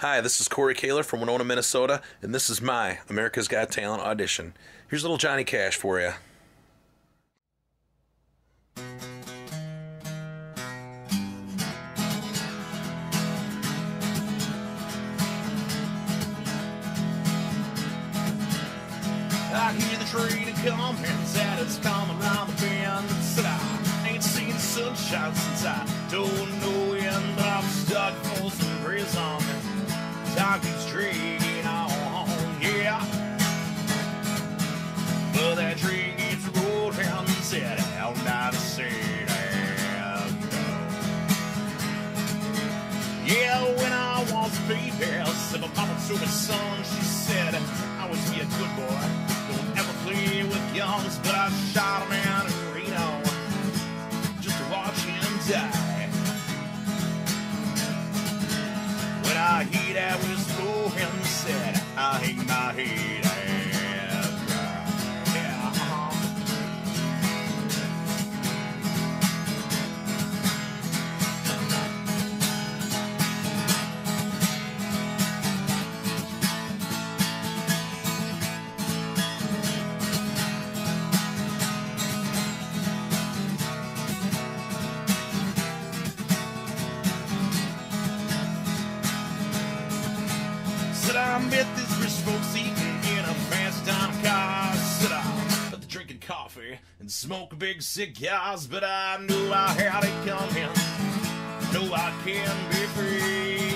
Hi, this is Corey Koehler from Winona, Minnesota, and this is my America's Got Talent audition. Here's little Johnny Cash for you. I hear the train coming, that it's coming round the bend. Said I ain't seen sunshine since I don't know Dragging on, yeah. But that train keeps rolling, said out not to say that. Yeah, when I was a baby, said my mama to my son, she said, I was be a good boy. Don't ever play with guns, but I shot a man in Reno just to watch him die. I met this rich folks eating in a fancy time car. I met the drinking coffee and smoke big cigars, but I knew I had it coming. Know I can be free.